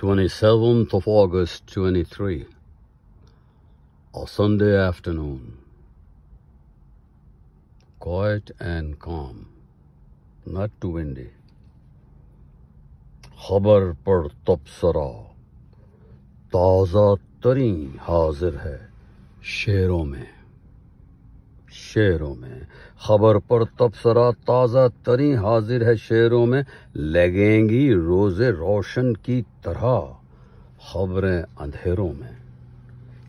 27th of August 23, a Sunday afternoon. Quiet and calm, not too windy. Khabar par tapsara, taaza tareen hazir hai, sheron mein. شعروں میں۔ خبر پر تبصرہ تازہ ترین حاضر ہے شعروں میں، لگیں گی روز روشن کی طرح۔ خبریں اندھیروں میں۔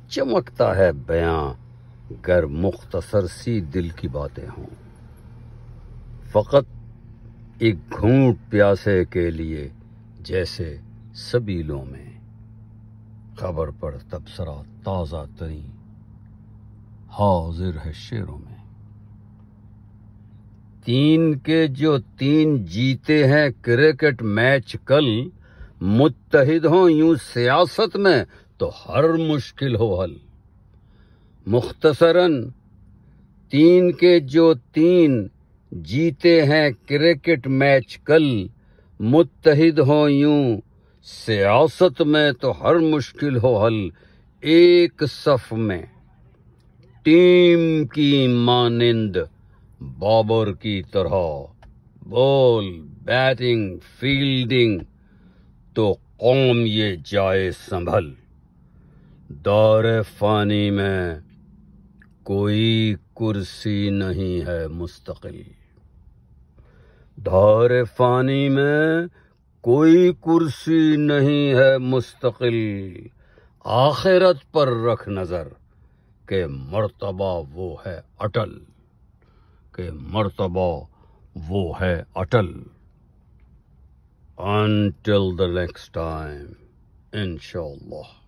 چمکتا ہے بیاں، گر مختصر سی دل کی باتیں ہوں۔ فقط ایک گھونٹ پیاسے کے لیے، جیسے سبیلوں میں۔ خبر پر تبصرہ تازہ ترین۔ حاضر ہے شعروں میں۔ تین کے جو تین جیتے ہیں کرکٹ میچ کل، متحد ہوں یوں سیاست میں تو ہر مشکل ہو حل۔ مختصراً، تین کے جو تین جیتے ہیں کرکٹ میچ کل، متحد ہوں یوں سیاست میں تو ہر مشکل ہو حل۔ ایک صف میں۔ ٹیم کی مانند بابر کی طرح بول بیٹنگ، فیلڈنگ، تو قوم یہ جائے سنبھل۔ دور فانی میں کوئی کرسی نہیں ہے مستقل۔ دور فانی میں کوئی کرسی نہیں ہے مستقل۔ آخرت پر رکھ نظر۔ کہ مرتبہ وہ ہے اٹل، کہ مرتبہ وہ ہے Atal. Until the next time انشاءاللہ۔